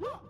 Huh?